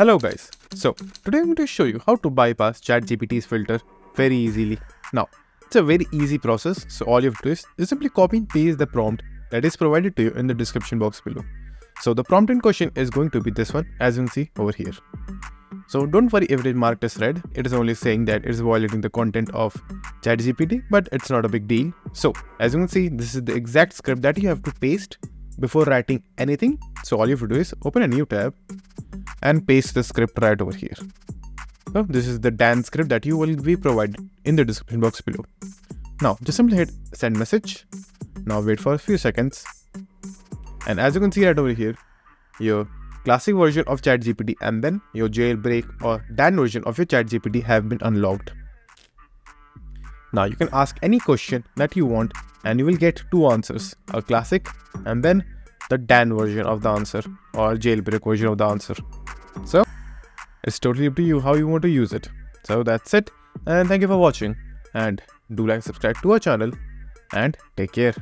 Hello guys, so today I'm going to show you how to bypass ChatGPT's filter very easily. Now, it's a very easy process, so all you have to do is, is simply copy and paste the prompt that is provided to you in the description box below. So the prompt in question is going to be this one as you can see over here. So don't worry if it is marked as red, it is only saying that it is violating the content of ChatGPT, but it's not a big deal. So as you can see, this is the exact script that you have to paste before writing anything. So all you have to do is open a new tab and paste the script right over here. So this is the DAN script that you will be provided in the description box below. Now just simply hit send message. Now wait for a few seconds. And as you can see right over here, your classic version of ChatGPT and then your jailbreak or DAN version of your ChatGPT have been unlocked. Now you can ask any question that you want and you will get two answers, a classic and then the DAN version of the answer or jailbreak version of the answer. So it's totally up to you how you want to use it. So that's it and thank you for watching and do like subscribe to our channel and take care.